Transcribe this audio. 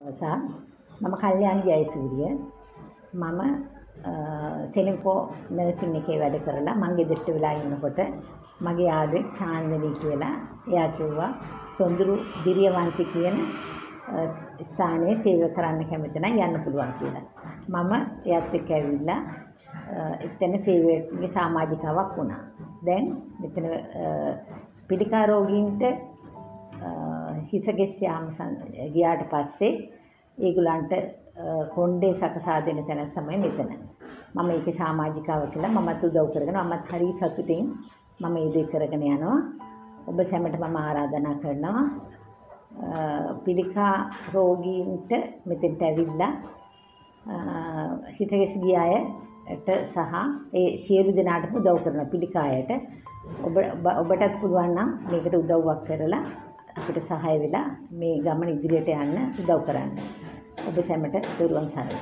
දවසක් මම කල්යාණි ජයසූරිය මම සෙලින්කෝ නර්සින් එකේ වැඩ කරලා මං ගෙදරට වෙලා ඉන්නකොට මගේ යාළුවෙක් චාන්දනී කියලා එයා කිව්වා සොඳුරු දිරියවන්ති කියන ස්ථානයේ සේවය කරන්න කැමති නම් යන්න පුළුවන් කියලා. මම එයත් එක්ක ඇවිල්ලා එතන සේවයේ සමාජිකාවක් වුණා. දැන් මෙතන පිළිකා රෝගීන්ට හිසගෙස් යාම ගියාට පස්සේ ඒගොල්ලන්ට කොණ්ඩේ සකසා දෙන තැන තමයි මෙතන. මම ඒකේ සමාජිකාව කියලා මමත් උදව් කරගෙන මමත් හරි සතුටින් මම ඒ දේ කරගෙන යනවා. ඔබ සැමට මම ආරාධනා කරනවා පිළිකා රෝගීන්ට මෙතෙන්ට ඇවිල්ලා හිසගෙස් ගිය අයට සහ ඒ සියලු දෙනාටම උදව් කරනවා පිළිකා අයට. ඔබ ඔබටත් පුළුවන් නම් මේකට උදව්වක් කරලා අපිට සහාය වෙලා මේ ගමන ඉදිරියට යන්න උදව් කරන්න. ඔබ සැමට තෙරුවන් සරණයි.